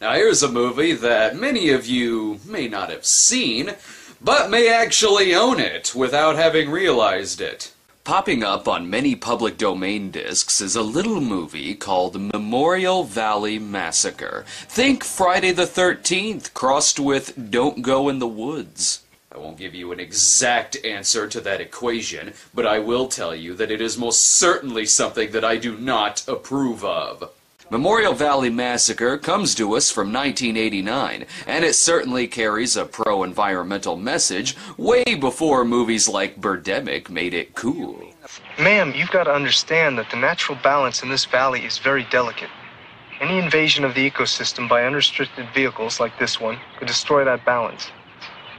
Now, here's a movie that many of you may not have seen, but may actually own it without having realized it. Popping up on many public domain discs is a little movie called Memorial Valley Massacre. Think Friday the 13th crossed with Don't Go in the Woods. I won't give you an exact answer to that equation, but I will tell you that it is most certainly something that I do not approve of. Memorial Valley Massacre comes to us from 1989, and it certainly carries a pro-environmental message way before movies like Birdemic made it cool. Ma'am, you've got to understand that the natural balance in this valley is very delicate. Any invasion of the ecosystem by unrestricted vehicles like this one could destroy that balance.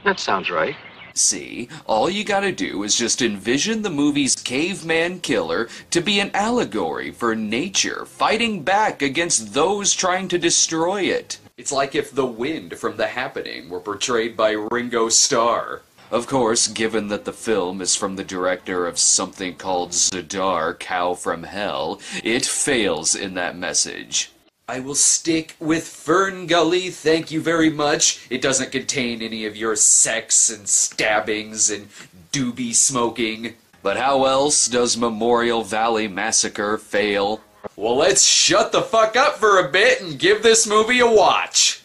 That sounds right. See, all you gotta do is just envision the movie's caveman killer to be an allegory for nature fighting back against those trying to destroy it. It's like if the wind from The Happening were portrayed by Ringo Starr. Of course, given that the film is from the director of something called Zadar, Cow from Hell, it fails in that message. I will stick with Fern Gully, thank you very much. It doesn't contain any of your sex and stabbings and doobie smoking. But how else does Memorial Valley Massacre fail? Well, let's shut the fuck up for a bit and give this movie a watch.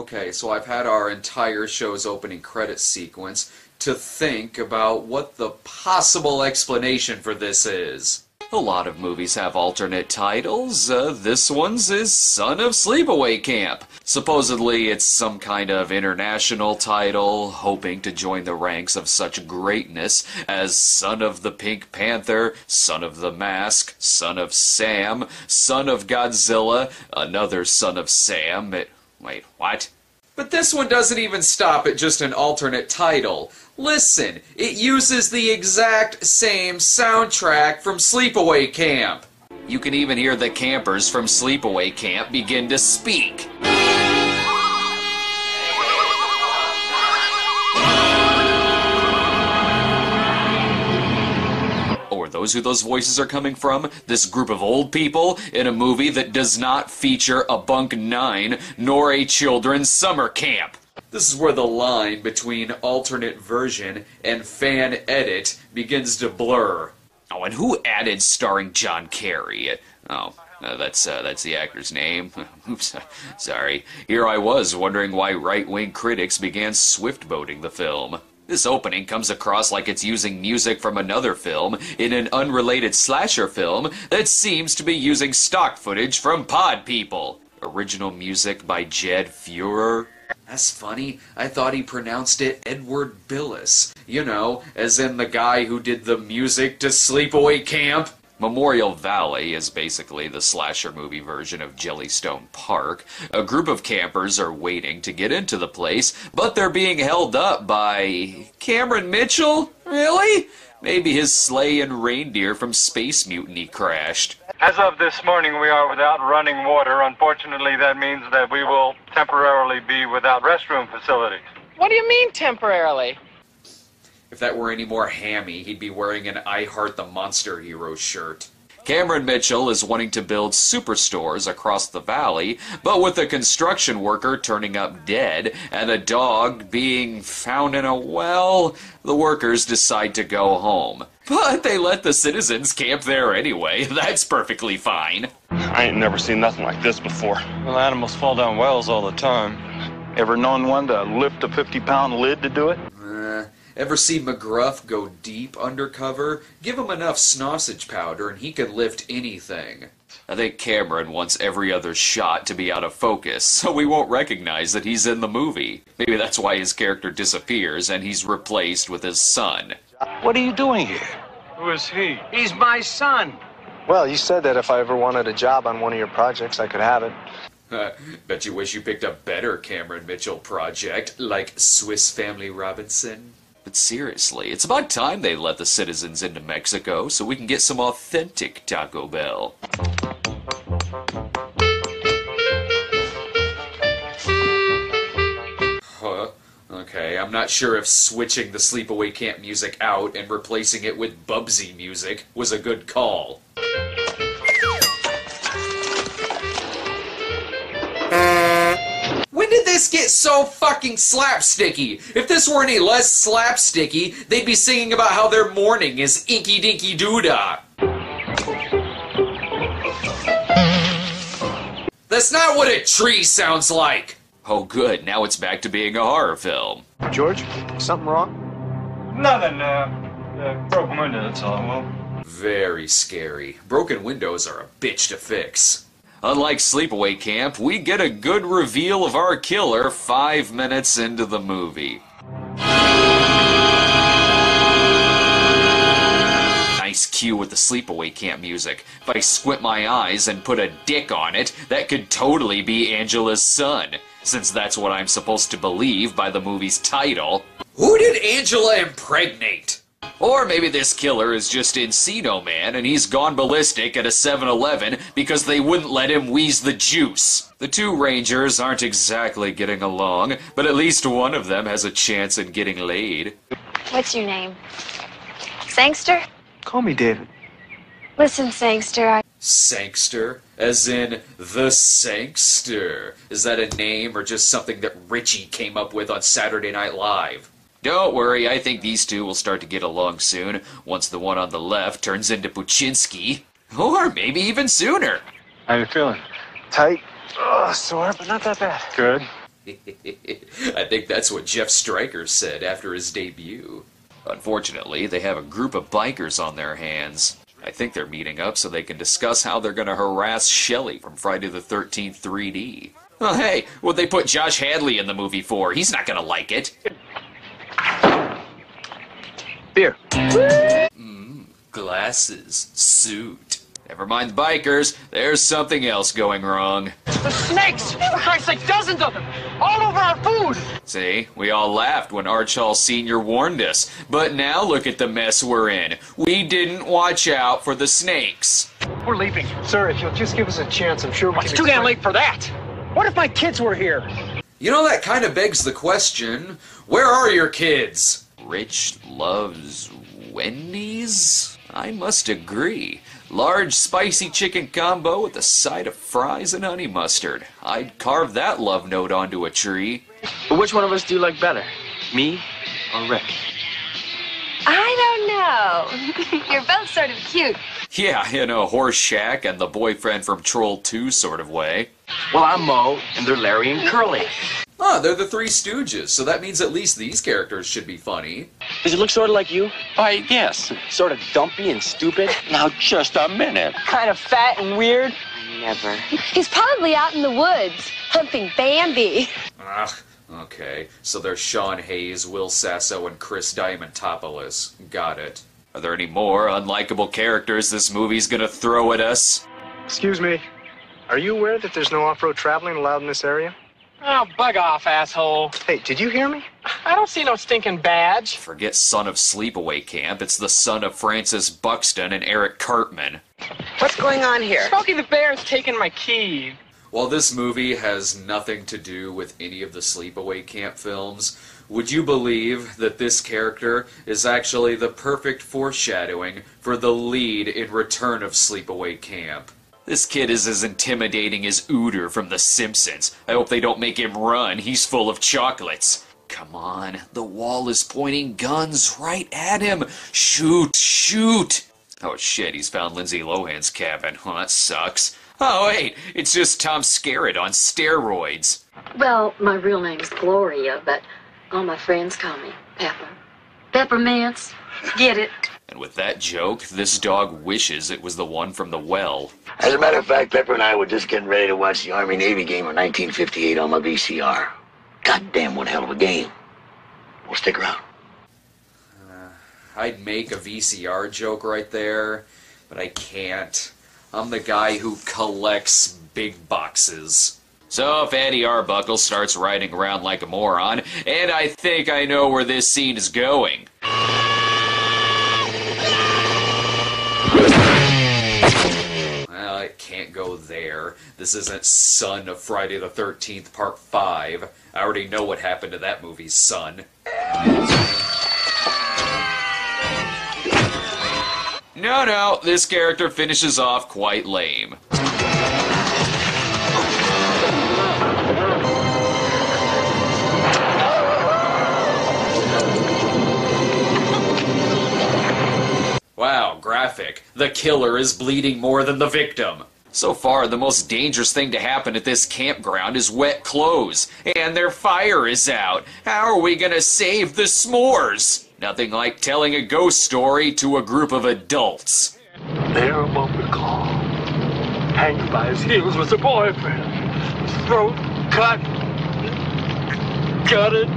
Okay, so I've had our entire show's opening credit sequence to think about what the possible explanation for this is. A lot of movies have alternate titles. Uh, this one's is Son of Sleepaway Camp. Supposedly, it's some kind of international title, hoping to join the ranks of such greatness as Son of the Pink Panther, Son of the Mask, Son of Sam, Son of Godzilla, another Son of Sam. It, wait, what? But this one doesn't even stop at just an alternate title. Listen, it uses the exact same soundtrack from Sleepaway Camp. You can even hear the campers from Sleepaway Camp begin to speak. Who those voices are coming from? This group of old people in a movie that does not feature a Bunk 9 nor a children's summer camp. This is where the line between alternate version and fan edit begins to blur. Oh, and who added starring John Kerry? Oh, uh, that's uh, that's the actor's name. Oops, sorry. Here I was wondering why right-wing critics began swift-boating the film. This opening comes across like it's using music from another film in an unrelated slasher film that seems to be using stock footage from Pod People. Original music by Jed Feuer. That's funny. I thought he pronounced it Edward Bilous. You know, as in the guy who did the music to Sleepaway Camp. Memorial Valley is basically the slasher movie version of Jellystone Park. A group of campers are waiting to get into the place, but they're being held up by Cameron Mitchell? Really? Maybe his sleigh and reindeer from Space Mutiny crashed. As of this morning, we are without running water. Unfortunately, that means that we will temporarily be without restroom facilities. What do you mean temporarily? If that were any more hammy, he'd be wearing an I Heart the Monster Hero shirt. Cameron Mitchell is wanting to build superstores across the valley, but with a construction worker turning up dead and a dog being found in a well, the workers decide to go home. But they let the citizens camp there anyway. That's perfectly fine. I ain't never seen nothing like this before. Well, animals fall down wells all the time. Ever known one to lift a 50 pound lid to do it? Ever see McGruff go deep undercover? Give him enough sausage powder and he can lift anything. I think Cameron wants every other shot to be out of focus, so we won't recognize that he's in the movie. Maybe that's why his character disappears and he's replaced with his son. What are you doing here? Who is he? He's my son. Well, you said that if I ever wanted a job on one of your projects, I could have it. Bet you wish you picked a better Cameron Mitchell project, like Swiss Family Robinson. But seriously, it's about time they let the citizens into Mexico so we can get some authentic Taco Bell. Huh. Okay, I'm not sure if switching the sleepaway camp music out and replacing it with Bubsy music was a good call. This gets so fucking slapsticky? If this were any less slapsticky, they'd be singing about how their morning is inky dinky doodah. That's not what a tree sounds like! Oh, good, now it's back to being a horror film. George, something wrong? Nothing, uh, uh, broken window, that's all. Well, Very scary. Broken windows are a bitch to fix. Unlike Sleepaway Camp, we get a good reveal of our killer five minutes into the movie. Nice cue with the Sleepaway Camp music. If I squint my eyes and put a dick on it, that could totally be Angela's son, since that's what I'm supposed to believe by the movie's title. Who did Angela impregnate? Or maybe this killer is just Encino Man and he's gone ballistic at a 7 Eleven because they wouldn't let him wheeze the juice. The two Rangers aren't exactly getting along, but at least one of them has a chance at getting laid. What's your name? Sangster? Call me David. Listen, Sangster, I. Sangster? As in the Sangster. Is that a name or just something that Richie came up with on Saturday Night Live? Don't worry, I think these two will start to get along soon, once the one on the left turns into Puchinsky. Or maybe even sooner. how you feeling? Tight. Ugh, sore, but not that bad. Good. I think that's what Jeff Stryker said after his debut. Unfortunately, they have a group of bikers on their hands. I think they're meeting up so they can discuss how they're going to harass Shelly from Friday the 13th 3D. Oh, hey, what'd they put Josh Hadley in the movie for? He's not going to like it. Beer. Hmm, glasses, suit. Never mind the bikers, there's something else going wrong. The snakes! For Christ's sake, dozens of them! All over our food! See, we all laughed when Arch Hall Sr. warned us, but now look at the mess we're in. We didn't watch out for the snakes. We're leaving. Sir, if you'll just give us a chance, I'm sure we It's can too damn late for that. What if my kids were here? You know, that kind of begs the question where are your kids? Rich loves Wendy's? I must agree. Large spicy chicken combo with a side of fries and honey mustard. I'd carve that love note onto a tree. But which one of us do you like better? Me or Rick? I don't know. You're both sort of cute. Yeah, in a Horshack and the boyfriend from Troll 2 sort of way. Well, I'm Moe, and they're Larry and Curly. Ah, they're the Three Stooges, so that means at least these characters should be funny. Does he look sort of like you? Why, yes. Sort of dumpy and stupid? Now, just a minute. Kind of fat and weird. Never. He's probably out in the woods hunting Bambi. Ugh, okay. So they're Sean Hayes, Will Sasso, and Chris Diamantopoulos. Got it. Are there any more unlikable characters this movie's gonna throw at us? Excuse me. Are you aware that there's no off-road traveling allowed in this area? Oh, bug off, asshole. Hey, did you hear me? I don't see no stinking badge. Forget son of Sleepaway Camp, it's the son of Francis Buxton and Eric Cartman. What's going on here? Smokey the Bear's taking my key. While this movie has nothing to do with any of the Sleepaway Camp films, would you believe that this character is actually the perfect foreshadowing for the lead in Return of Sleepaway Camp? This kid is as intimidating as Uter from The Simpsons. I hope they don't make him run. He's full of chocolates. Come on, the wall is pointing guns right at him. Shoot, shoot! Oh shit, he's found Lindsay Lohan's cabin. Well, that sucks. Oh wait, it's just Tom Skerritt on steroids. Well, my real name's Gloria, but all my friends call me Pepper. Peppermints. Get it? And with that joke, this dog wishes it was the one from the well. As a matter of fact, Pepper and I were just getting ready to watch the Army Navy game of 1958 on my VCR. Goddamn, one hell of a game. We'll stick around. Uh, I'd make a VCR joke right there, but I can't. I'm the guy who collects big boxes. So if Eddie Arbuckle starts riding around like a moron, and I think I know where this scene is going. Can't go there. This isn't Son of Friday the 13th Part 5. I already know what happened to that movie's son. No, no, this character finishes off quite lame. Wow, graphic. The killer is bleeding more than the victim. So far, the most dangerous thing to happen at this campground is wet clothes, and their fire is out. How are we gonna save the s'mores? Nothing like telling a ghost story to a group of adults. There, what we call hanging by his heels was a boyfriend. Throat cut, gutted,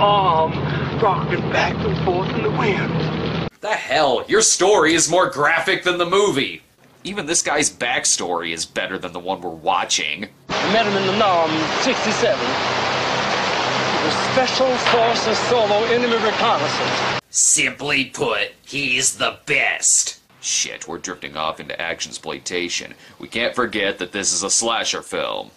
arm rocking back and forth in the wind. The hell, your story is more graphic than the movie. Even this guy's backstory is better than the one we're watching. I met him in the Nam, 67. It was Special Forces Solo Enemy Reconnaissance. Simply put, he's the best. Shit, we're drifting off into action exploitation. We can't forget that this is a slasher film.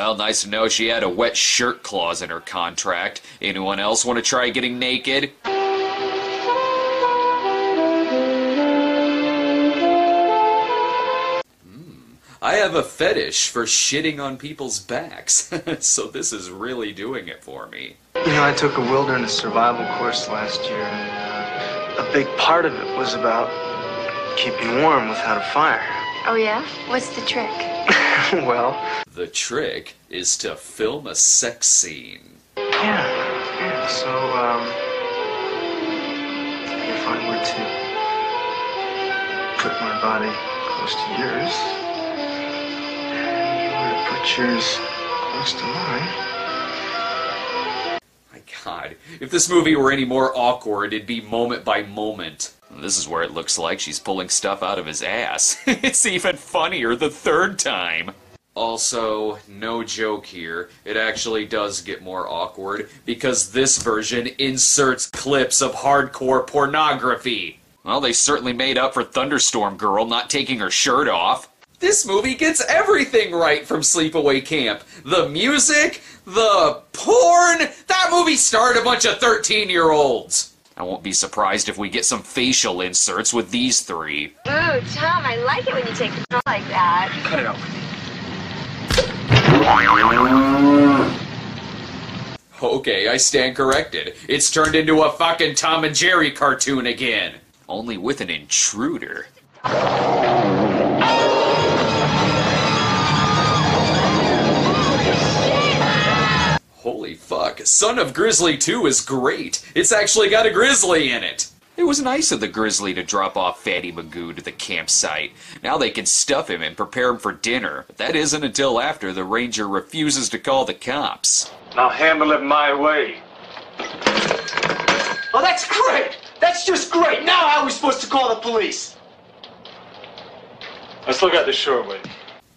Well, nice to know she had a wet shirt clause in her contract. Anyone else want to try getting naked? Hmm, I have a fetish for shitting on people's backs, so this is really doing it for me. You know, I took a wilderness survival course last year, and uh, a big part of it was about keeping warm without a fire. Oh, yeah? What's the trick? well, The trick is to film a sex scene. yeah, yeah. So, um, if I were to put my body close to yours, and you were to put yours close to mine, My god, if this movie were any more awkward, it'd be moment by moment. This is where it looks like she's pulling stuff out of his ass. it's even funnier the third time. Also, no joke here, it actually does get more awkward because this version inserts clips of hardcore pornography. Well, they certainly made up for Thunderstorm Girl not taking her shirt off. This movie gets everything right from Sleepaway Camp. The music, the porn. That movie starred a bunch of 13 year olds. I won't be surprised if we get some facial inserts with these three. Ooh, Tom, I like it when you take control like that. Cut it out. With me. Okay, I stand corrected. It's turned into a fucking Tom and Jerry cartoon again. Only with an intruder. Fuck. Son of Grizzly 2 is great. It's actually got a grizzly in it. It was nice of the grizzly to drop off Fatty Magoo to the campsite. Now they can stuff him and prepare him for dinner. But that isn't until after the ranger refuses to call the cops. Now handle it my way. Oh, that's great! That's just great! Now how are we supposed to call the police? I still got the short way.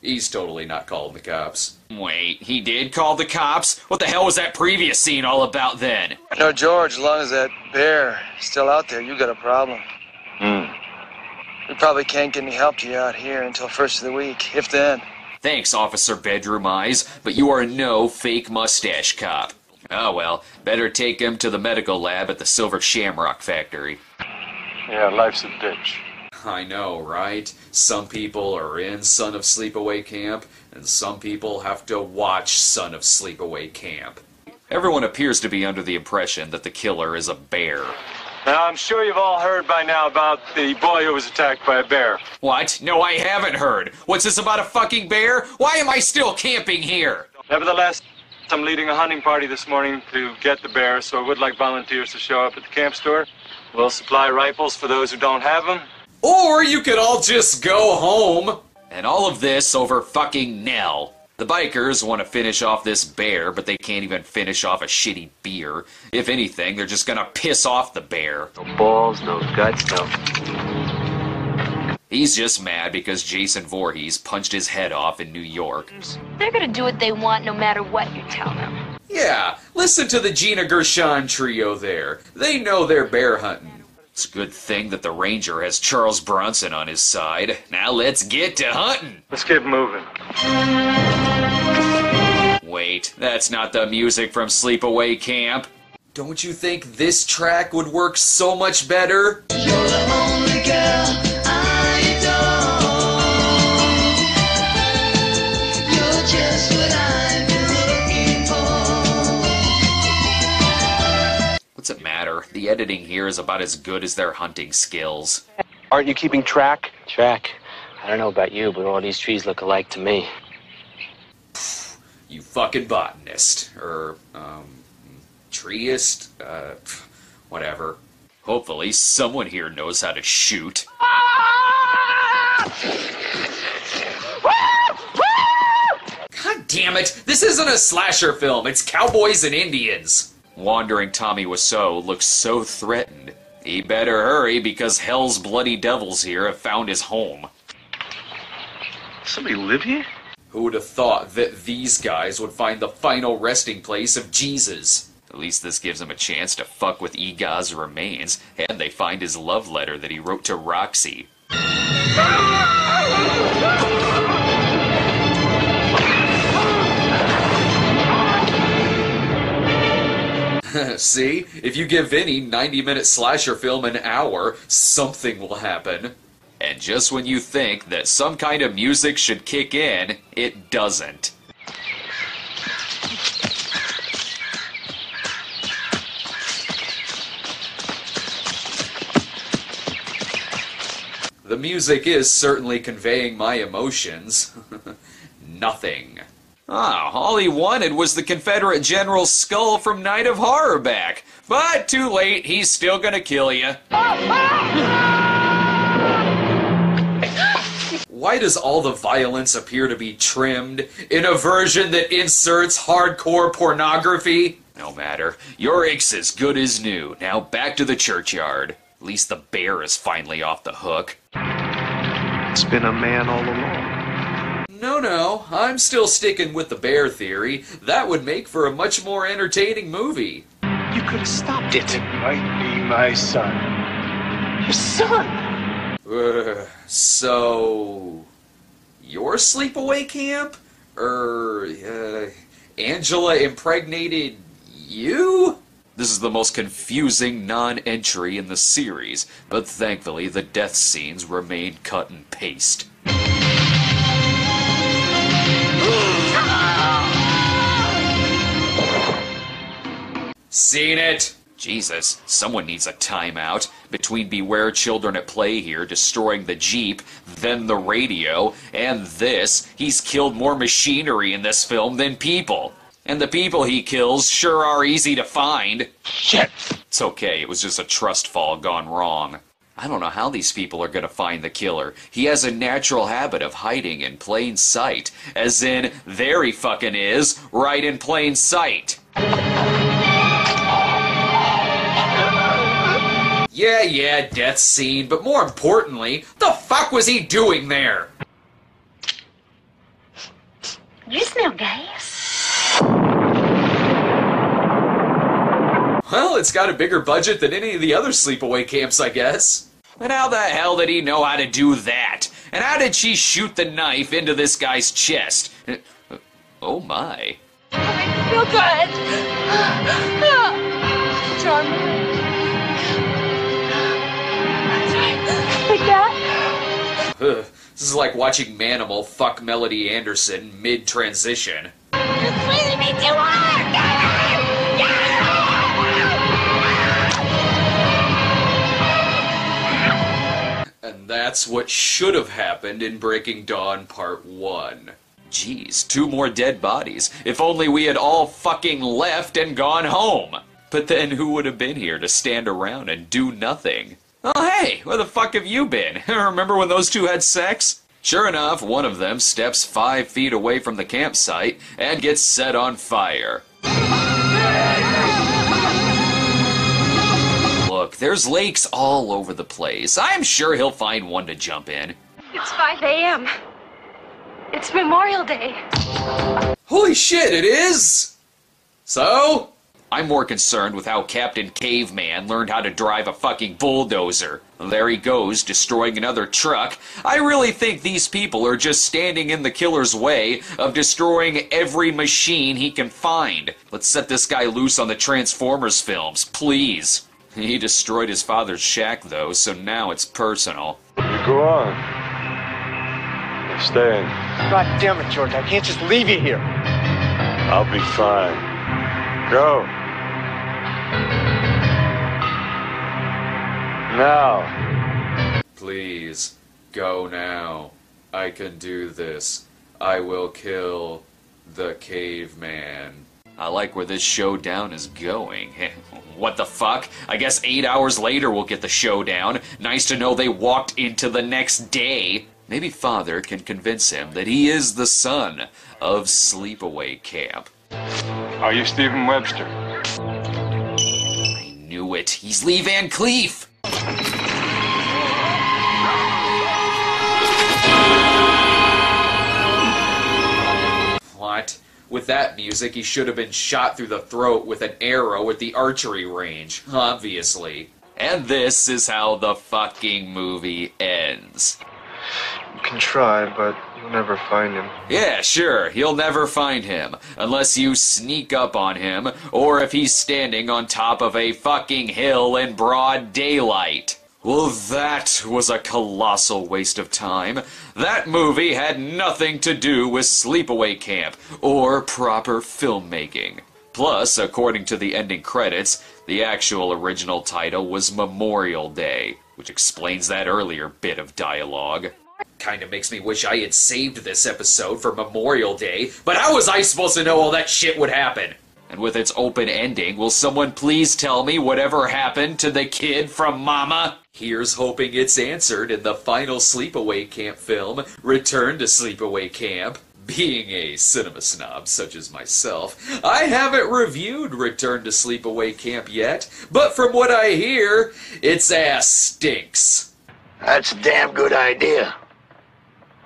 He's totally not calling the cops. Wait, he did call the cops? What the hell was that previous scene all about then? No, George, as long as that bear is still out there, you got a problem. Hmm. We probably can't get any help to you out here until first of the week, if then. Thanks, Officer Bedroom Eyes, but you are no fake mustache cop. Oh well, better take him to the medical lab at the Silver Shamrock Factory. Yeah, life's a bitch. I know, right? Some people are in Son of Sleepaway Camp, and some people have to watch Son of Sleepaway Camp. Everyone appears to be under the impression that the killer is a bear. Now, I'm sure you've all heard by now about the boy who was attacked by a bear. What? No, I haven't heard. What's this about a fucking bear? Why am I still camping here? Nevertheless, I'm leading a hunting party this morning to get the bear, so I would like volunteers to show up at the camp store. We'll supply rifles for those who don't have them. Or you could all just go home. And all of this over fucking Nell. The bikers want to finish off this bear, but they can't even finish off a shitty beer. If anything, they're just gonna piss off the bear. No balls, no guts, no. He's just mad because Jason Voorhees punched his head off in New York. They're gonna do what they want no matter what you tell them. Yeah, listen to the Gina Gershon trio there. They know they're bear hunting. It's a good thing that the ranger has Charles Bronson on his side. Now let's get to hunting. Let's get moving. Wait, wait, that's not the music from Sleepaway Camp. Don't you think this track would work so much better? What's it matter? The editing here is about as good as their hunting skills. Aren't you keeping track? Track? I don't know about you, but all these trees look alike to me. You fucking botanist. Or, um, treeist? Uh, whatever. Hopefully, someone here knows how to shoot. God damn it! This isn't a slasher film, it's cowboys and Indians! Wandering Tommy Wiseau looks so threatened. He better hurry because hell's bloody devils here have found his home. Somebody live here? Who would have thought that these guys would find the final resting place of Jesus? At least this gives them a chance to fuck with Egaz's remains, and they find his love letter that he wrote to Roxy. See? If you give any 90 minute slasher film an hour, something will happen. And just when you think that some kind of music should kick in, it doesn't. The music is certainly conveying my emotions. Nothing. Ah, all he wanted was the Confederate General's skull from Night of Horror back. But too late, he's still gonna kill you. Why does all the violence appear to be trimmed in a version that inserts hardcore pornography? No matter. Your ache's as good as new. Now back to the churchyard. At least the bear is finally off the hook. It's been a man all along. No, no, I'm still sticking with the bear theory. That would make for a much more entertaining movie. You could have stopped it. It might be my son. Your son! Uh, so, your sleepaway camp? Er, uh, Angela impregnated you? This is the most confusing non-entry in the series, but thankfully the death scenes remain cut and paste. Seen it? Jesus, someone needs a timeout. Between Beware Children at Play here destroying the Jeep, then the radio, and this, he's killed more machinery in this film than people. And the people he kills sure are easy to find. Shit! It's okay, it was just a trust fall gone wrong. I don't know how these people are gonna find the killer. He has a natural habit of hiding in plain sight. As in, there he fucking is, right in plain sight. Yeah, yeah, death scene, but more importantly, the fuck was he doing there? You smell gas. Well, it's got a bigger budget than any of the other sleepaway camps, I guess. And how the hell did he know how to do that? And how did she shoot the knife into this guy's chest? Uh, Oh my. I feel good. Ugh, This is like watching Manimal fuck Melody Anderson mid transition. And that's what should have happened in Breaking Dawn Part 1. Jeez, two more dead bodies. If only we had all fucking left and gone home. But then who would have been here to stand around and do nothing? Oh hey, where the fuck have you been? Remember when those two had sex? Sure enough, one of them steps five feet away from the campsite and gets set on fire. Look, there's lakes all over the place. I'm sure he'll find one to jump in. It's 5 a.m. It's Memorial Day. Holy shit, it is! So? I'm more concerned with how Captain Caveman learned how to drive a fucking bulldozer. There he goes, destroying another truck. I really think these people are just standing in the killer's way of destroying every machine he can find. Let's set this guy loose on the Transformers films, please. He destroyed his father's shack, though, so now it's personal. Go on. I'm staying. God damn it, George. I can't just leave you here. I'll be fine. Go. Now. Please, go now. I can do this. I will kill the caveman. I like where this showdown is going. what the fuck? I guess eight hours later we'll get the showdown. Nice to know they walked into the next day. Maybe Father can convince him that he is the son of Sleepaway Camp. Are you Stephen Webster? I knew it. He's Lee Van Cleef! What? With that music, he should have been shot through the throat with an arrow at the archery range, obviously. And this is how the fucking movie ends. Can try, but you'll never find him. Yeah, sure, you'll never find him, unless you sneak up on him, or if he's standing on top of a fucking hill in broad daylight. Well, that was a colossal waste of time. That movie had nothing to do with Sleepaway Camp or proper filmmaking. Plus, according to the ending credits, the actual original title was Memorial Day, which explains that earlier bit of dialogue. Kinda makes me wish I had saved this episode for Memorial Day, but how was I supposed to know all that shit would happen? And with its open ending, will someone please tell me whatever happened to the kid from Mama? Here's hoping it's answered in the final Sleepaway Camp film, Return to Sleepaway Camp. Being a cinema snob such as myself, I haven't reviewed Return to Sleepaway Camp yet, but from what I hear, its ass stinks. That's a damn good idea.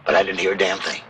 But I didn't hear a damn thing.